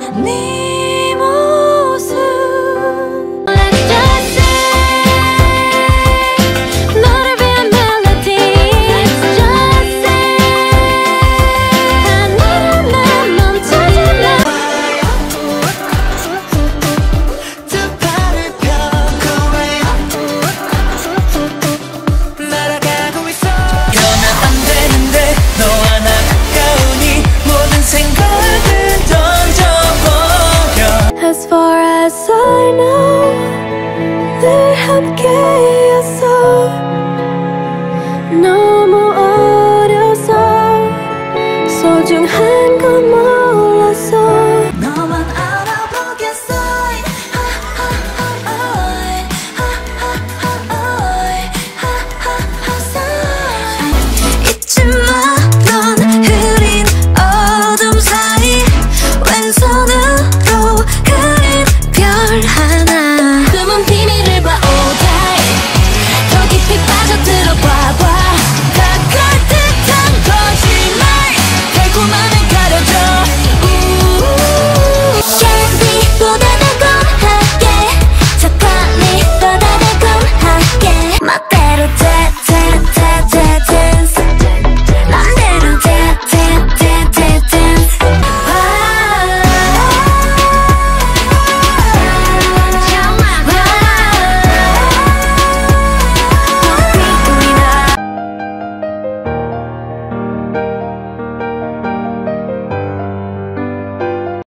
你。Yes, I know that I'm gay,